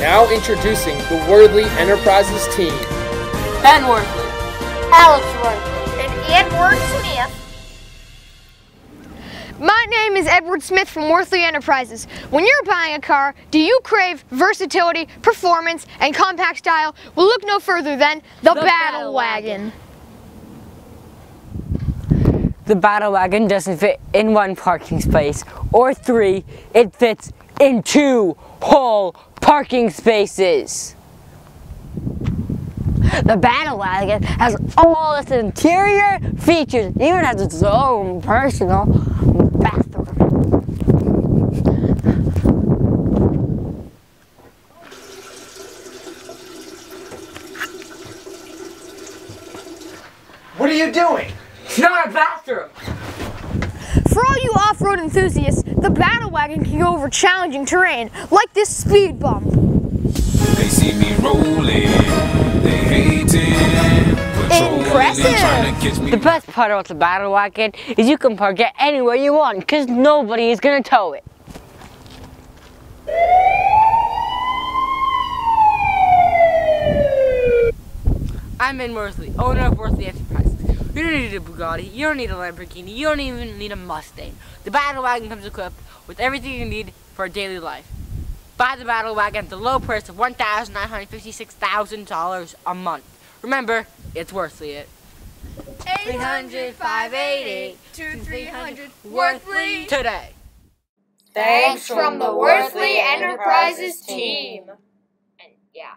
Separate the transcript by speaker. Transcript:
Speaker 1: Now introducing the Worthley Enterprises team.
Speaker 2: Ben Worthley.
Speaker 3: Alex Worthley. And Edward Smith.
Speaker 4: My name is Edward Smith from Worthley Enterprises. When you're buying a car, do you crave versatility, performance, and compact style? Well, look no further than the,
Speaker 2: The
Speaker 4: Battle,
Speaker 2: Battle
Speaker 4: Wagon.
Speaker 2: The Battle Wagon doesn't fit in one parking space or three, it fits in two whole parking spaces. The Battle Wagon has all its interior features, it even has its own personal bathroom.
Speaker 1: What are you doing?
Speaker 2: It's not a bathroom!
Speaker 4: For all you off-road enthusiasts, the Battle Wagon can go over challenging terrain, like this speed bump.
Speaker 5: They see me rolling, they hating. patrolling,
Speaker 4: Impressive.
Speaker 5: trying to catch me
Speaker 2: The best part about the Battle Wagon is you can park it anywhere you want because nobody is going to tow it. I'm Ben Worthley, owner of Worthley Enterprises. You don't need a Bugatti, you don't need a Lamborghini, you don't even need a Mustang. The Battle Wagon comes equipped with everything you need for a daily life. Buy the Battle Wagon at the low price of $1,956,000 a month. Remember, it's Worthley it.
Speaker 4: 800 588 2300 Worthley.
Speaker 2: Today.
Speaker 3: Thanks from the Worthley Enterprises team. And yeah.